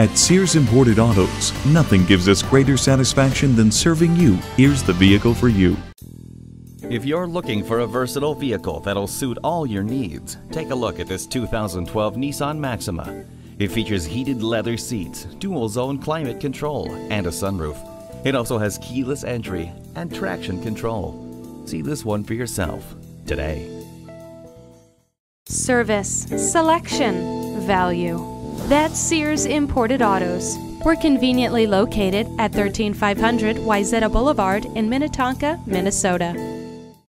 At Sears Imported Autos, nothing gives us greater satisfaction than serving you. Here's the vehicle for you. If you're looking for a versatile vehicle that'll suit all your needs, take a look at this 2012 Nissan Maxima. It features heated leather seats, dual zone climate control, and a sunroof. It also has keyless entry and traction control. See this one for yourself today. Service, selection, value. That's Sears Imported Autos. We're conveniently located at 13500 Wayzata Boulevard in Minnetonka, Minnesota.